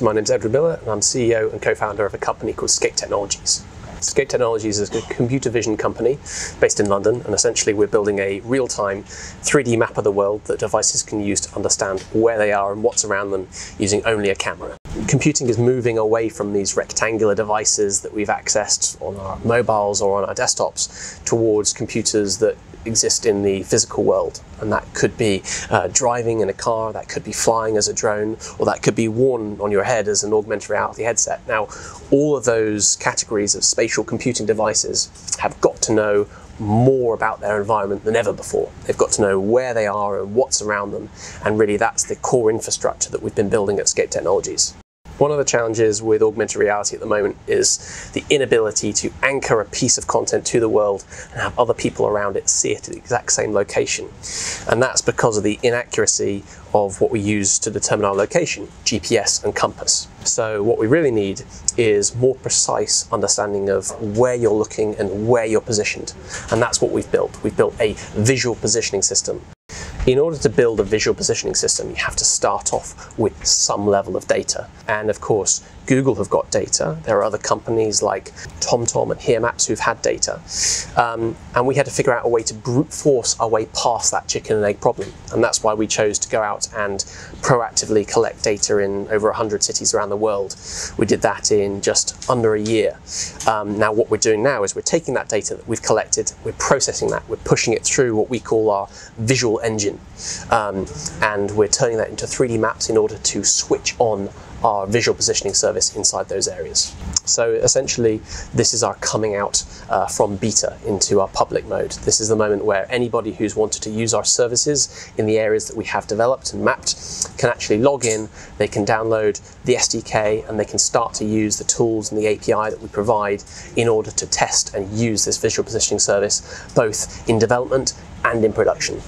My name is Edward Miller and I'm CEO and co-founder of a company called Scape Technologies. Scape Technologies is a computer vision company based in London and essentially we're building a real-time 3D map of the world that devices can use to understand where they are and what's around them using only a camera. Computing is moving away from these rectangular devices that we've accessed on our mobiles or on our desktops towards computers that exist in the physical world. And that could be uh, driving in a car, that could be flying as a drone, or that could be worn on your head as an augmented reality headset. Now, all of those categories of spatial computing devices have got to know more about their environment than ever before. They've got to know where they are and what's around them, and really that's the core infrastructure that we've been building at Scape Technologies. One of the challenges with augmented reality at the moment is the inability to anchor a piece of content to the world and have other people around it see it at the exact same location. And that's because of the inaccuracy of what we use to determine our location, GPS and compass. So what we really need is more precise understanding of where you're looking and where you're positioned. And that's what we've built. We've built a visual positioning system in order to build a visual positioning system, you have to start off with some level of data. And of course, Google have got data. There are other companies like TomTom and Here Maps who've had data. Um, and we had to figure out a way to brute force our way past that chicken and egg problem. And that's why we chose to go out and proactively collect data in over 100 cities around the world. We did that in just under a year. Um, now, what we're doing now is we're taking that data that we've collected, we're processing that, we're pushing it through what we call our visual engine. Um, and we're turning that into 3D maps in order to switch on our visual positioning service inside those areas. So essentially, this is our coming out uh, from beta into our public mode. This is the moment where anybody who's wanted to use our services in the areas that we have developed and mapped can actually log in, they can download the SDK, and they can start to use the tools and the API that we provide in order to test and use this visual positioning service both in development and in production.